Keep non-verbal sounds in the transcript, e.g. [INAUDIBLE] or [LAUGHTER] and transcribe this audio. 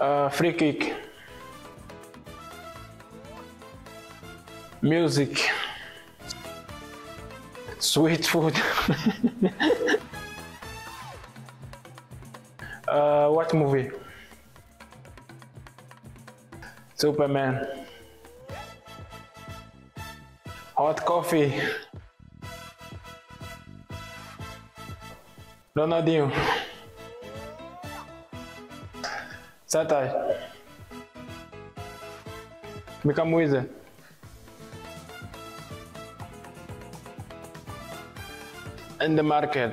Uh, free kick. Music. Sweet food. [LAUGHS] uh, what movie? Superman. Hot coffee. Ronaldinho. Сатай. Me camisa. In the market.